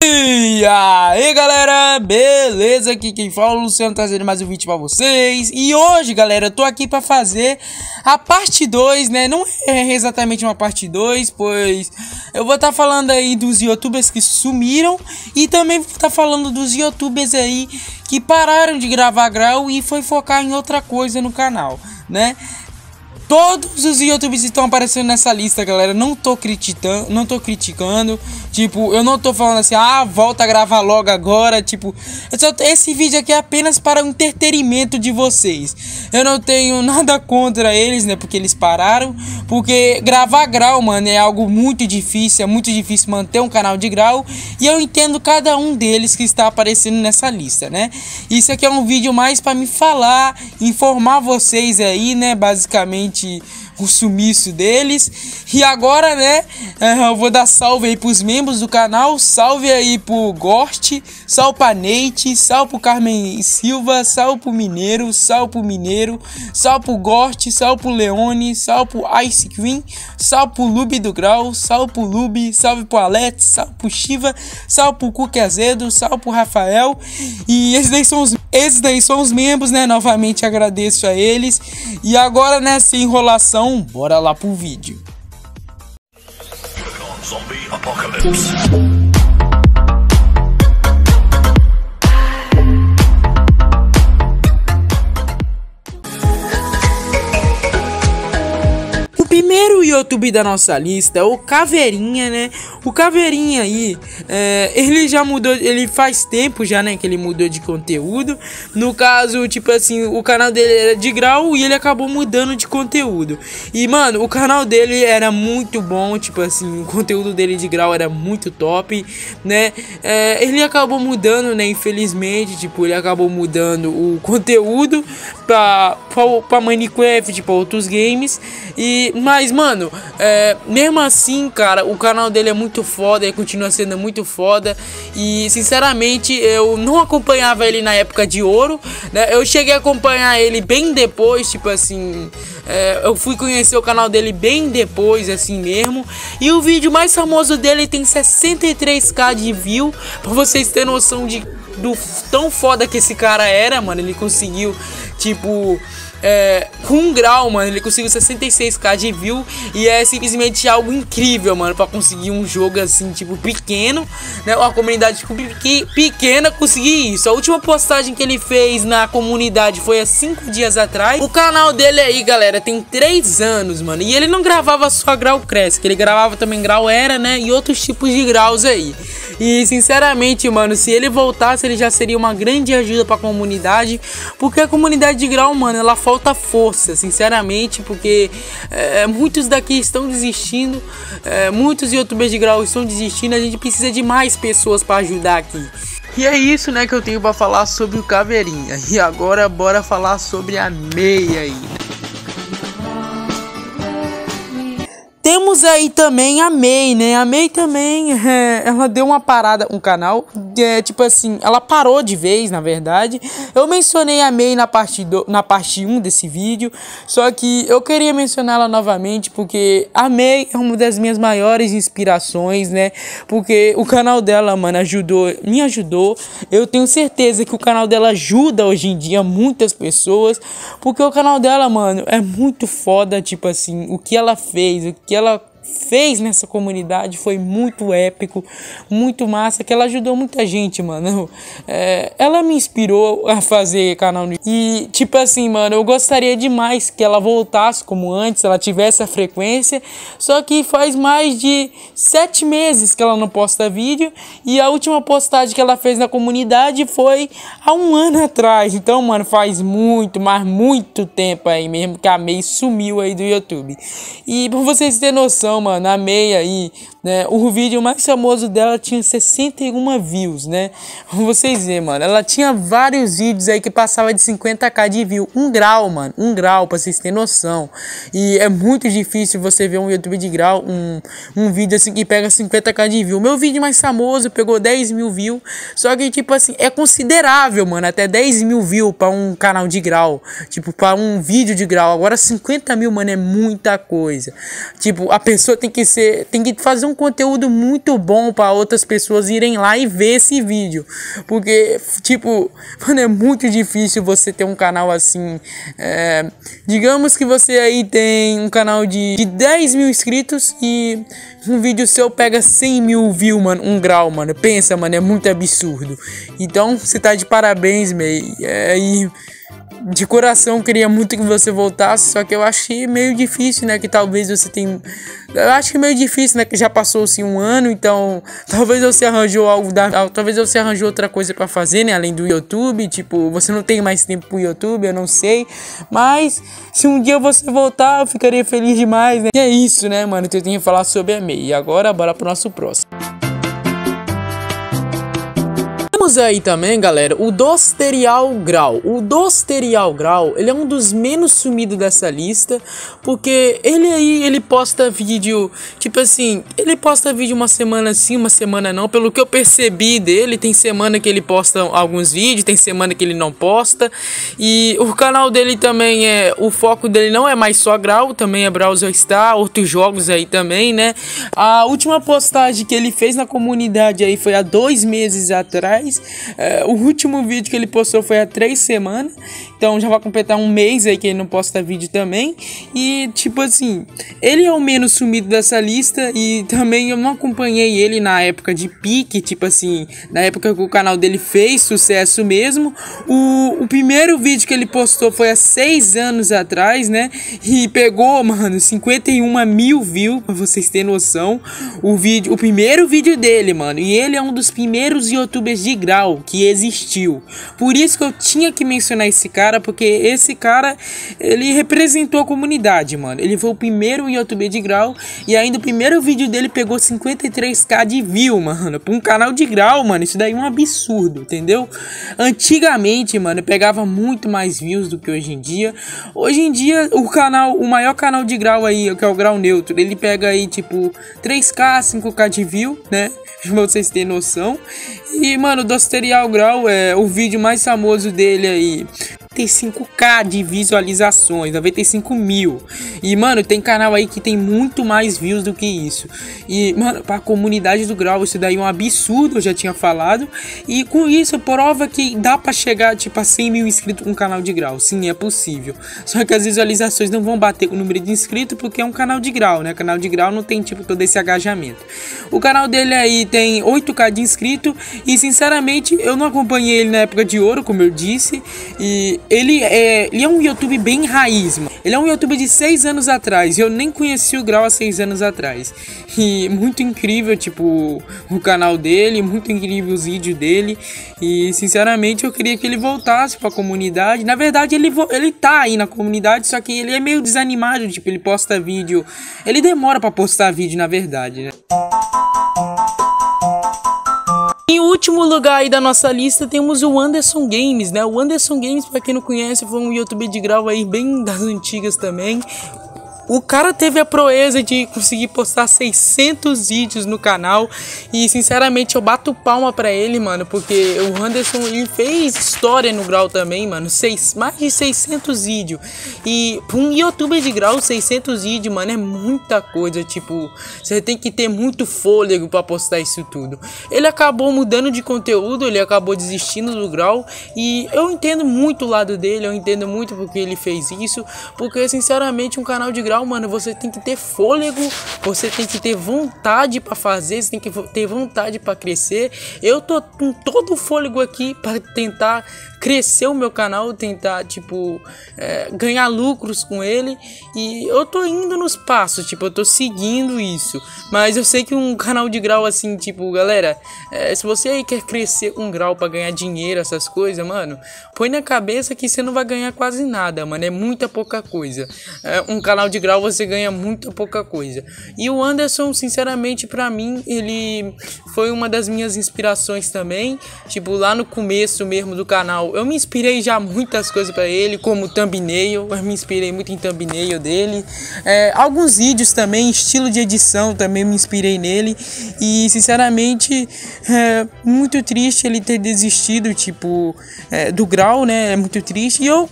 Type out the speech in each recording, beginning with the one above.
E aí galera, beleza? Aqui quem fala é o Luciano trazendo mais um vídeo pra vocês E hoje galera, eu tô aqui pra fazer a parte 2, né? Não é exatamente uma parte 2, pois eu vou estar tá falando aí dos youtubers que sumiram E também vou estar tá falando dos youtubers aí que pararam de gravar grau e foi focar em outra coisa no canal, né? Todos os youtubers estão aparecendo nessa lista, galera. Não tô criticando, não tô criticando. Tipo, eu não tô falando assim, ah, volta a gravar logo agora. Tipo, só, esse vídeo aqui é apenas para o entretenimento de vocês. Eu não tenho nada contra eles, né? Porque eles pararam. Porque gravar grau, mano, é algo muito difícil. É muito difícil manter um canal de grau. E eu entendo cada um deles que está aparecendo nessa lista, né? Isso aqui é um vídeo mais para me falar, informar vocês aí, né? Basicamente o sumiço deles. E agora, né, eh, eu vou dar salve aí pros membros do canal. Salve aí pro Gort, salve pra Neite, salve pro Carmen Silva, salve pro Mineiro, salve pro Mineiro, salve pro Gort, salve pro Leone, salve pro Ice Queen, salve pro Lube do Grau, salve pro Lube, salve pro Alex, salve pro Shiva, salve pro Cuque Azedo, salve pro Rafael. E esses daí são os, esses daí são os membros, né? Novamente agradeço a eles. E agora, nessa enrolação, bora lá pro vídeo. Zombie Apocalypse. YouTube da nossa lista o Caveirinha, né? O Caveirinha aí, é, ele já mudou, ele faz tempo já, né, que ele mudou de conteúdo. No caso, tipo assim, o canal dele era de grau e ele acabou mudando de conteúdo. E, mano, o canal dele era muito bom, tipo assim, o conteúdo dele de grau era muito top, né? É, ele acabou mudando, né, infelizmente, tipo, ele acabou mudando o conteúdo pra, pra, pra Minecraft, pra outros games. E, mas mas, é, mesmo assim, cara, o canal dele é muito foda e continua sendo muito foda. E, sinceramente, eu não acompanhava ele na época de ouro, né? Eu cheguei a acompanhar ele bem depois, tipo assim. É, eu fui conhecer o canal dele bem depois, assim mesmo. E o vídeo mais famoso dele tem 63k de view. Pra vocês terem noção de do tão foda que esse cara era, mano. Ele conseguiu, tipo é, com um grau, mano. Ele conseguiu 66k de view e é simplesmente algo incrível, mano, para conseguir um jogo assim, tipo, pequeno, né? Uma comunidade tipo, pequena conseguir isso. A última postagem que ele fez na comunidade foi há 5 dias atrás. O canal dele aí, galera, tem 3 anos, mano. E ele não gravava só grau cresce, ele gravava também grau era, né? E outros tipos de graus aí. E sinceramente, mano, se ele voltasse, ele já seria uma grande ajuda para a comunidade, porque a comunidade de grau, mano, ela falta força, sinceramente, porque é, muitos daqui estão desistindo, é, muitos youtubers de grau estão desistindo, a gente precisa de mais pessoas para ajudar aqui. E é isso, né, que eu tenho para falar sobre o Caveirinha. E agora bora falar sobre a meia aí, né? Temos aí também a May, né? A May também, é, ela deu uma parada, um canal, é, tipo assim, ela parou de vez, na verdade. Eu mencionei a May na parte, do, na parte 1 desse vídeo, só que eu queria mencioná-la novamente porque a May é uma das minhas maiores inspirações, né? Porque o canal dela, mano, ajudou, me ajudou. Eu tenho certeza que o canal dela ajuda hoje em dia muitas pessoas, porque o canal dela, mano, é muito foda, tipo assim, o que ela fez, o que ela fez nessa comunidade foi muito épico, muito massa, que ela ajudou muita gente, mano. É, ela me inspirou a fazer canal no E, tipo assim, mano, eu gostaria demais que ela voltasse como antes, ela tivesse a frequência. Só que faz mais de sete meses que ela não posta vídeo. E a última postagem que ela fez na comunidade foi há um ano atrás. Então, mano, faz muito, mas muito tempo aí mesmo que a May sumiu aí do YouTube. E pra vocês terem noção, mano, amei aí, né? O vídeo mais famoso dela tinha 61 views, né? Vocês verem, mano, ela tinha vários vídeos aí que passava de 50k de view. Um grau, mano, um grau, pra vocês terem noção. E é muito difícil você ver um YouTube de grau, um, um vídeo assim que pega 50k de view. Meu vídeo mais famoso pegou 10 mil views, só que, tipo assim, é considerável, mano, até 10 mil views pra um canal de grau, tipo, pra um vídeo de grau. Agora 50 mil, mano, é muita coisa. Tipo, a pessoa pessoa tem que ser, tem que fazer um conteúdo muito bom para outras pessoas irem lá e ver esse vídeo. Porque, tipo, mano, é muito difícil você ter um canal assim. É, digamos que você aí tem um canal de, de 10 mil inscritos e um vídeo seu pega 100 mil views, mano, um grau, mano. Pensa, mano, é muito absurdo. Então, você tá de parabéns, May. É, e de coração queria muito que você voltasse, só que eu achei meio difícil, né? Que talvez você tenha. Eu acho que meio difícil, né? Que já passou-se um ano, então talvez você arranjou algo da. Talvez você arranjou outra coisa para fazer, né? Além do YouTube. Tipo, você não tem mais tempo pro YouTube, eu não sei. Mas se um dia você voltar, eu ficaria feliz demais, né? E é isso, né, mano? Que eu tinha que falar sobre a MEI. E agora, bora pro nosso próximo. Temos aí também, galera, o Dosterial Grau. O Dosterial Grau, ele é um dos menos sumidos dessa lista, porque ele aí, ele posta vídeo, tipo assim, ele posta vídeo uma semana sim, uma semana não. Pelo que eu percebi dele, tem semana que ele posta alguns vídeos, tem semana que ele não posta. E o canal dele também é, o foco dele não é mais só Grau, também é Browser Star, outros jogos aí também, né? A última postagem que ele fez na comunidade aí foi há dois meses atrás é, o último vídeo que ele postou foi há três semanas. Então já vai completar um mês aí que ele não posta vídeo também. E tipo assim, ele é o menos sumido dessa lista. E também eu não acompanhei ele na época de pique. Tipo assim, na época que o canal dele fez sucesso mesmo. O, o primeiro vídeo que ele postou foi há seis anos atrás, né? E pegou, mano, 51 mil views, pra vocês terem noção. O vídeo, o primeiro vídeo dele, mano. E ele é um dos primeiros youtubers de que existiu. Por isso que eu tinha que mencionar esse cara, porque esse cara, ele representou a comunidade, mano. Ele foi o primeiro youtuber de grau e ainda o primeiro vídeo dele pegou 53k de view, mano. Pra um canal de grau, mano, isso daí é um absurdo, entendeu? Antigamente, mano, pegava muito mais views do que hoje em dia. Hoje em dia, o canal, o maior canal de grau aí, que é o grau neutro, ele pega aí tipo 3k, 5k de view, né? Pra vocês terem noção. E, mano, do Asterial Grau é o vídeo mais famoso dele aí. 95k de visualizações, 95 mil. E, mano, tem canal aí que tem muito mais views do que isso. E, mano, pra comunidade do Grau, isso daí é um absurdo, eu já tinha falado. E com isso, prova que dá pra chegar, tipo, a 100 mil inscritos com um canal de Grau. Sim, é possível. Só que as visualizações não vão bater com o número de inscritos porque é um canal de Grau, né? Canal de Grau não tem, tipo, todo esse agajamento. O canal dele aí tem 8k de inscritos. E, sinceramente, eu não acompanhei ele na época de ouro, como eu disse. E ele é, ele é um YouTube bem raiz, mano. Ele é um YouTube de 6 anos atrás. Eu nem conheci o Grau há 6 anos atrás. E muito incrível, tipo, o canal dele, muito incrível os vídeos dele. E sinceramente eu queria que ele voltasse pra comunidade. Na verdade, ele, ele tá aí na comunidade, só que ele é meio desanimado, tipo, ele posta vídeo. Ele demora para postar vídeo, na verdade, né? Em último lugar aí da nossa lista temos o Anderson Games, né? O Anderson Games, para quem não conhece, foi um youtuber de grau aí bem das antigas também. O cara teve a proeza de conseguir postar 600 vídeos no canal e sinceramente eu bato palma para ele, mano, porque o Anderson ele fez história no grau também, mano, seis, mais de 600 vídeos. E pra um youtuber de grau 600 vídeos, mano, é muita coisa, tipo, você tem que ter muito fôlego para postar isso tudo. Ele acabou mudando de conteúdo, ele acabou desistindo do grau e eu entendo muito o lado dele, eu entendo muito porque ele fez isso, porque sinceramente um canal de grau mano, você tem que ter fôlego, você tem que ter vontade para fazer, você tem que ter vontade para crescer. Eu tô com todo o fôlego aqui para tentar crescer o meu canal, tentar, tipo, é, ganhar lucros com ele. E eu tô indo nos passos, tipo, eu tô seguindo isso. Mas eu sei que um canal de grau assim, tipo, galera, é, se você aí quer crescer um grau para ganhar dinheiro, essas coisas, mano, põe na cabeça que você não vai ganhar quase nada, mano. É muita pouca coisa. É, um canal de grau você ganha muita pouca coisa. E o Anderson, sinceramente, para mim, ele foi uma das minhas inspirações também. Tipo, lá no começo mesmo do canal eu me inspirei já muitas coisas para ele, como thumbnail, eu me inspirei muito em thumbnail dele. É, alguns vídeos também, estilo de edição também me inspirei nele. E sinceramente, é muito triste ele ter desistido, tipo, é, do grau, né? É muito triste. E eu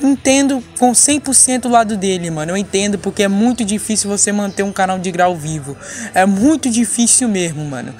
entendo com 100% o lado dele, mano. Eu entendo porque é muito difícil você manter um canal de grau vivo. É muito difícil mesmo, mano.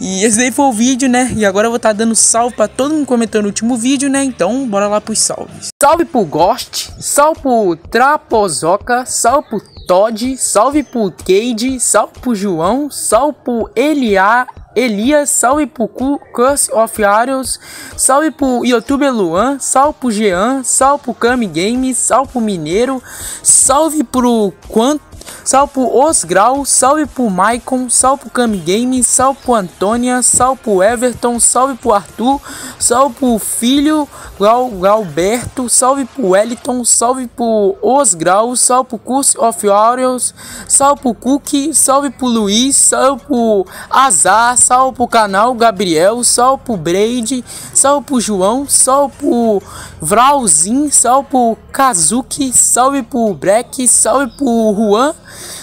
E esse daí foi o vídeo, né? E agora eu vou estar tá dando salve pra todo mundo comentando no último vídeo, né? Então, bora lá pros salves. Salve pro Ghost, salve pro Trapozoca, salve pro Todd, salve pro Cade, salve pro João, salve pro Eliá Elias, salve pro Curse of Arrows, salve pro YouTube Luan, salve pro Jean, salve pro Kami Games, salve pro Mineiro, salve pro Quanto Salve pro Osgrau, salve pro Maicon, salve pro Cami Games, salve pro Antônia, salve pro Everton, salve pro Arthur, salve pro Filho Gal, Galberto, salve pro Wellington, salve pro Osgrau, salve pro Curse of Aureus, salve pro Cookie, salve pro Luiz, salve pro Azar, salve pro canal Gabriel, salve pro Braid, salve pro João, salve pro Vrauzin, salve pro Kazuki, salve pro Breck, salve pro Juan,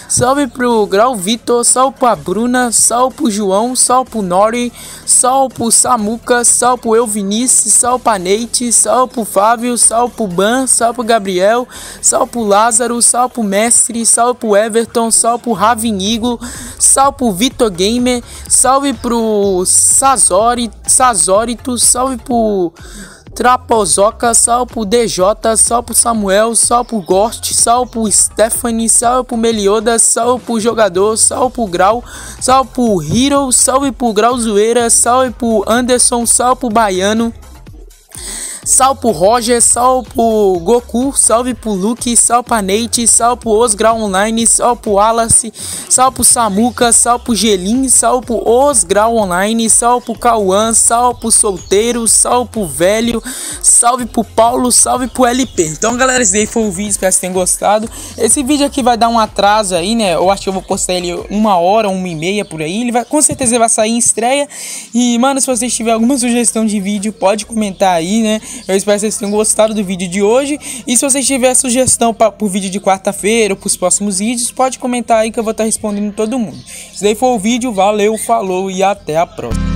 Salve pro Grau Vitor, salve pra Bruna, salve pro João, salve pro Nori, salve pro Samuca, salve pro Elvinice, salve pra Neite, salve pro Fábio, salve pro Ban, salve pro Gabriel, salve pro Lázaro, salve pro Mestre, salve pro Everton, salve pro Ravinigo, salve pro Vitor Gamer, salve pro Sazori, Sazorito, salve pro Trapozoca, sal pro DJ, sal pro Samuel, sal pro Ghost, sal pro Stephanie, sal pro Melioda, sal pro Jogador, sal pro Grau, sal pro Hero, salve pro Grau Zoeira, salve pro Anderson, sal pro Baiano. Salve pro Roger, salve pro Goku, salve pro Luke, salve pra Nate, salve pro Osgrau Online, salve pro Wallace, salve pro Samuca, salve pro Gelin, salve pro Osgrau Online, salve pro Cauã, salve pro Solteiro, salve pro Velho, salve pro Paulo, salve pro LP. Então, galera, esse daí foi o vídeo, espero que tenham gostado. Esse vídeo aqui vai dar um atraso aí, né? Eu acho que eu vou postar ele uma hora, uma e meia por aí. Ele vai, com certeza vai sair em estreia. E, mano, se vocês tiverem alguma sugestão de vídeo, pode comentar aí, né? Eu espero que vocês tenham gostado do vídeo de hoje. E se vocês tiverem sugestão para o vídeo de quarta-feira ou para os próximos vídeos, pode comentar aí que eu vou estar respondendo todo mundo. Esse daí foi o vídeo, valeu, falou e até a próxima.